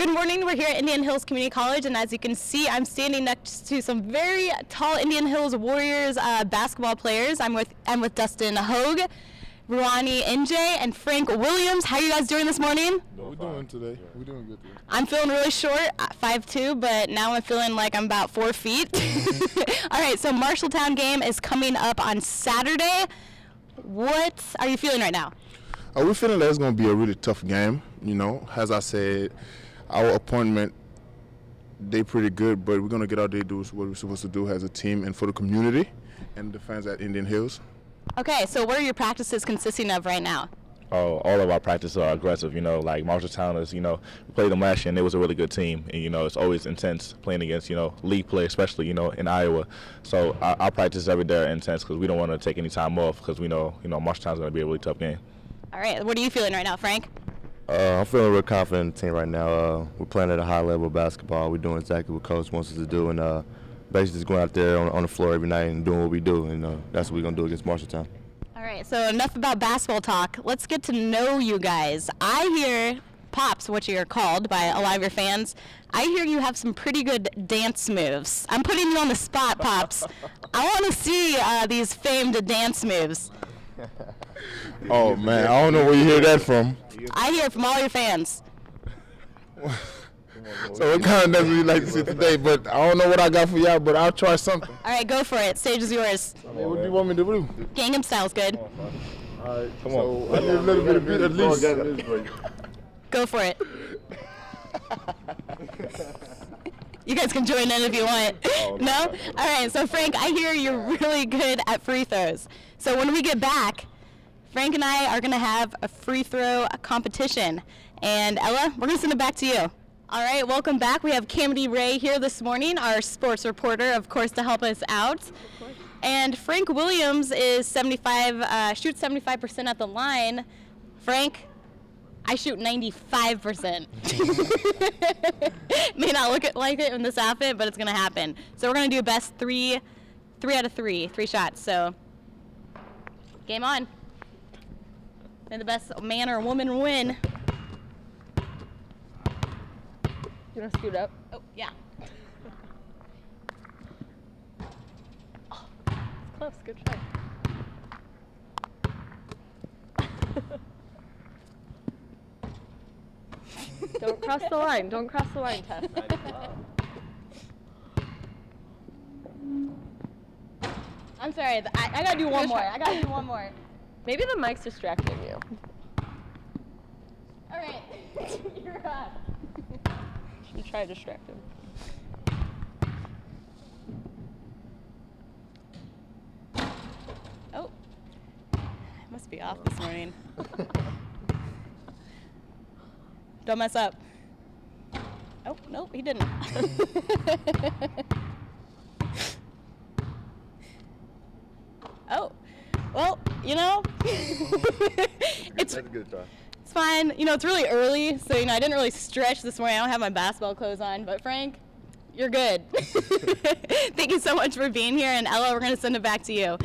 Good morning. We're here at Indian Hills Community College, and as you can see, I'm standing next to some very tall Indian Hills Warriors uh, basketball players. I'm with I'm with Dustin Hogue, Ruani NJ, and Frank Williams. How are you guys doing this morning? We're doing today. We're doing good today. I'm feeling really short, at 5'2", but now I'm feeling like I'm about four feet. All right, so Marshalltown game is coming up on Saturday. What are you feeling right now? Uh, we're feeling that it's going to be a really tough game. You know, as I said, our appointment, they pretty good, but we're going to get out there do what we're supposed to do as a team and for the community and the fans at Indian Hills. Okay, so what are your practices consisting of right now? Oh, all of our practices are aggressive. You know, like Marshalltown is, you know, we played them last year and it was a really good team. And, you know, it's always intense playing against, you know, league play, especially, you know, in Iowa. So our, our practice every day are intense because we don't want to take any time off because we know, you know, Marshalltown's going to be a really tough game. All right, what are you feeling right now, Frank? Uh, I'm feeling real confident in the team right now. Uh, we're playing at a high level of basketball. We're doing exactly what coach wants us to do, and uh, basically just going out there on, on, the floor every night and doing what we do, and uh, that's what we're gonna do against Marshalltown. All right, so enough about basketball talk. Let's get to know you guys. I hear pops, what you're called by a lot of your fans. I hear you have some pretty good dance moves. I'm putting you on the spot, pops. I want to see uh, these famed dance moves. oh man, I don't know where you hear that from. I hear from all your fans. so it kind of doesn't really like to see today, but I don't know what I got for y'all, but I'll try something. All right, go for it. Stage is yours. what do you want me to do? Gangnam Style's good. All right, come so on. I need a little bit of beat at least. Go for it. you guys can join in if you want. Oh, no? no? All right, so Frank, I hear you're really good at free throws. So when we get back, Frank and I are going to have a free throw competition. And Ella, we're going to send it back to you. All right, welcome back. We have Camity Ray here this morning, our sports reporter, of course, to help us out. And Frank Williams is 75, uh, shoots 75% at the line. Frank, I shoot 95%. May not look like it in this outfit, but it's gonna happen. So we're gonna do best three, three out of three, three shots. So game on. May the best man or woman win. You wanna scoot up? Oh, yeah. oh, close, good try. Don't cross the line. Don't cross the line, Tess. I'm sorry. I, I gotta do one more. I gotta do one more. Maybe the mic's distracting you. All right. You're up. You try to distract him. Oh. Must be off this morning. Don't mess up. Oh, nope, he didn't. oh, well, you know, it's, it's fine. You know, it's really early, so, you know, I didn't really stretch this morning. I don't have my basketball clothes on, but Frank, you're good. Thank you so much for being here, and Ella, we're going to send it back to you.